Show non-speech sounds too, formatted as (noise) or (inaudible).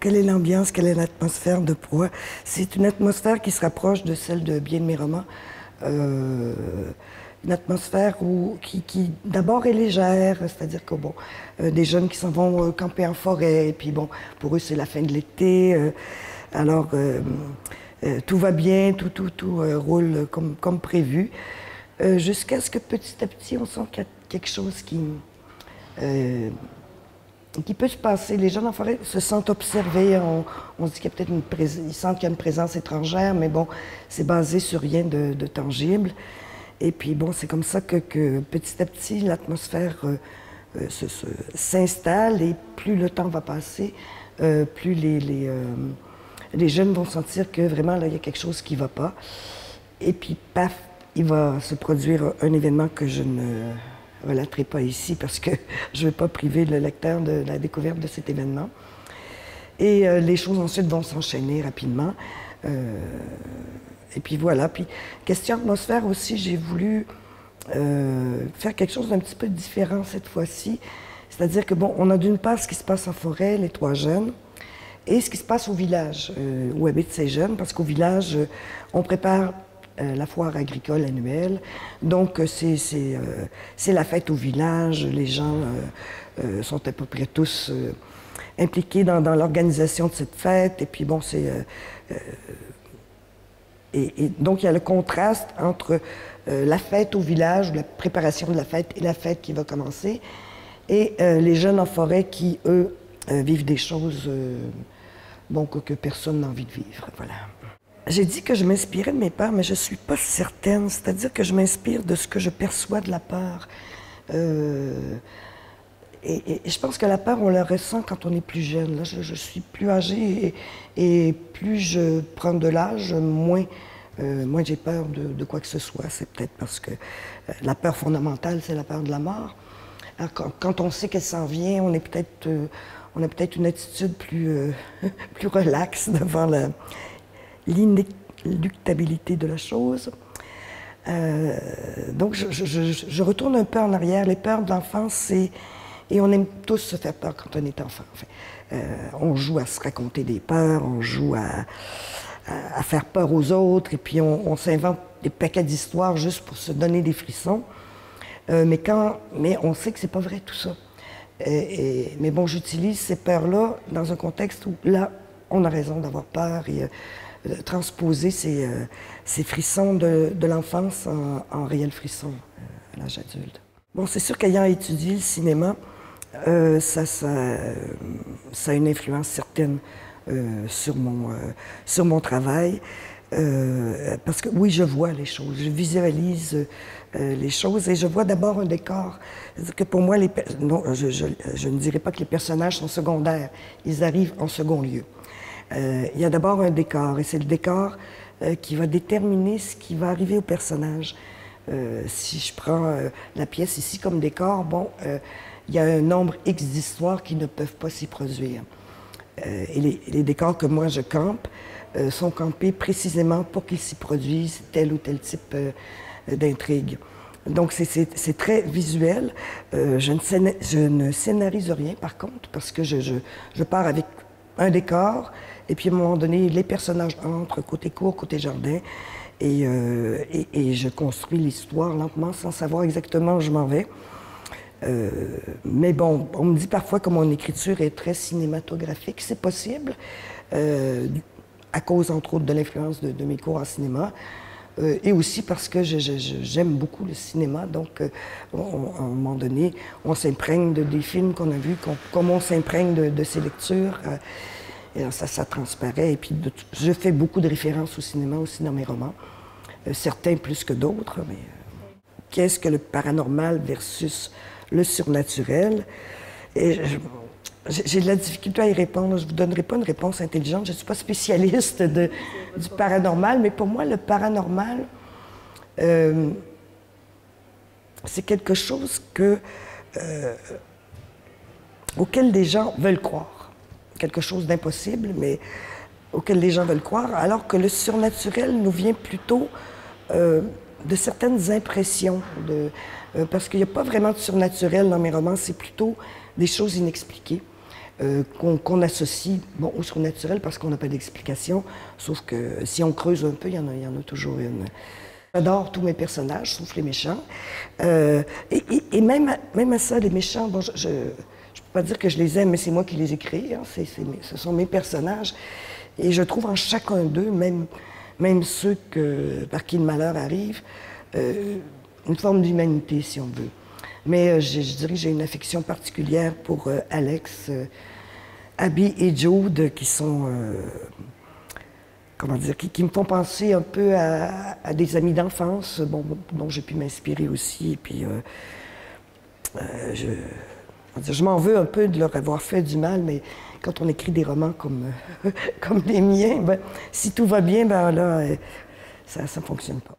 Quelle est l'ambiance, quelle est l'atmosphère de Proie? C'est une atmosphère qui se rapproche de celle de bien de mes romans. Euh, une atmosphère où, qui, d'abord est légère, c'est-à-dire que bon, euh, des jeunes qui s'en vont euh, camper en forêt, et puis bon, pour eux c'est la fin de l'été, alors tout va bien, tout, tout, tout roule comme, comme prévu, jusqu'à ce que petit à petit on sent y a quelque chose qui, qui peut se passer. Les jeunes en forêt se sentent observés, on, se dit qu'il y a peut-être une présence, ils sentent qu'il y a une présence étrangère, mais bon, c'est basé sur rien de, tangible. Et puis bon, c'est comme ça que, petit à petit, l'atmosphère euh, euh, s'installe et plus le temps va passer, euh, plus les, les jeunes vont sentir que vraiment, là, il y a quelque chose qui ne va pas. Et puis, paf, il va se produire un événement que je ne relaterai pas ici parce que (laughs) je ne veux pas priver le lecteur de la découverte de cet événement. Et euh, les choses ensuite vont s'enchaîner rapidement. Euh, et puis voilà. Puis, question atmosphère aussi, j'ai voulu euh, faire quelque chose d'un petit peu différent cette fois-ci. C'est-à-dire que, bon, on a d'une part ce qui se passe en forêt, les trois jeunes, et ce qui se passe au village où habitent ces jeunes, parce qu'au village, on prépare la foire agricole annuelle. Donc, euh, euh, c'est la fête au village. Les gens euh, euh, sont à peu près tous euh, impliqués dans, l'organisation de cette fête. Et puis, bon, c'est. euh, euh, et, donc, il y a le contraste entre euh, la fête au village, la préparation de la fête et la fête qui va commencer, et euh, les jeunes en forêt qui, eux, euh, vivent des choses euh, bon, que, que personne n'a envie de vivre. Voilà. J'ai dit que je m'inspirais de mes peurs, mais je ne suis pas certaine. C'est-à-dire que je m'inspire de ce que je perçois de la peur. Euh, et, je pense que la peur, on la ressent quand on est plus jeune. Là, je, suis plus âgée et, plus je prends de l'âge, moins, euh, moins j'ai peur de, quoi que ce soit. C'est peut-être parce que euh, la peur fondamentale, c'est la peur de la mort. Alors, quand, on sait qu'elle s'en vient, on est peut-être, on a peut-être une attitude plus, (laughs) plus relaxe devant la- l'inéluctabilité de la chose. Euh, donc, je, retourne un peu en arrière. Les peurs de l'enfance. Et on aime tous se faire peur quand on est enfant. Enfin, euh, on joue à se raconter des peurs, on joue à, faire peur aux autres, et puis on, s'invente des paquets d'histoires juste pour se donner des frissons. Euh, mais, quand, mais on sait que c'est pas vrai tout ça. Et- mais bon, j'utilise ces peurs-là dans un contexte où là, on a raison d'avoir peur transposer ces, euh, ces frissons de, de l'enfance en, en réels frissons euh, à l'âge adulte. Bon, c'est sûr qu'ayant étudié le cinéma, euh, ça, ça, a une influence certaine sur, mon, sur mon travail. Parce que oui, je vois les choses, je visualise les choses et je vois d'abord un décor. Que pour moi, les non, je- je ne dirais pas que les personnages sont secondaires, ils arrivent en second lieu. Euh, il y a d'abord un décor et c'est le décor euh, qui va déterminer ce qui va arriver au personnage. Euh, si je prends la pièce ici comme décor, bon, il y a un nombre X d'histoires qui ne peuvent pas s'y produire. Et les, décors que moi je campe sont campés précisément pour qu'ils s'y produisent tel ou tel type d'intrigue. Donc c'est- très visuel. Je, ne scénarise rien par contre parce que je pars avec un décor et puis à un moment donné les personnages entrent côté cour, côté jardin et, euh, je construis l'histoire lentement sans savoir exactement où je m'en vais. Euh, mais bon, on me dit parfois que mon écriture est très cinématographique. C'est possible, euh, à cause, entre autres, de l'influence de, de mes cours en cinéma. Euh, et aussi parce que j'aime beaucoup le cinéma. Donc, euh, à un moment donné, on s'imprègne de des films qu'on a vus, comme on s'imprègne de, ses lectures. euh, et ça, ça transparaît. Et puis, je fais beaucoup de références au cinéma aussi dans mes romans. Certains plus que d'autres, mais... qu'est-ce que le paranormal versus le surnaturel? Et j'ai de la difficulté à y répondre. Je ne vous donnerai pas une réponse intelligente. Je ne suis pas spécialiste du paranormal, mais pour moi, le paranormal, euh, c'est quelque chose euh, auquel des gens veulent croire. Quelque chose d'impossible, mais auquel les gens veulent croire, alors que le surnaturel nous vient plutôt euh, de certaines impressions. Parce qu'il n'y a pas vraiment de surnaturel dans mes romans, c'est plutôt des choses inexpliquées. euh, qu'on associe bon, au surnaturel parce qu'on n'a pas d'explication, sauf que si on creuse un peu, il y en a, toujours une. J'adore tous mes personnages, sauf les méchants. Euh, et, même, à ça, les méchants, bon, je ne peux pas dire que je les aime, mais c'est moi qui les écris. Hein, ce sont mes personnages. Et je trouve en chacun d'eux, même, ceux par qui le malheur arrive, euh, une forme d'humanité, si on veut. Mais euh, je, dirais que j'ai une affection particulière pour Alex, Abby et Jude, qui sont comment dire, qui, me font penser un peu à, des amis d'enfance, dont j'ai pu m'inspirer aussi. Puis, euh, euh, je, je m'en veux un peu de leur avoir fait du mal, mais quand on écrit des romans comme, (laughs) comme les miens, ben, si tout va bien, ben là, ça ne fonctionne pas.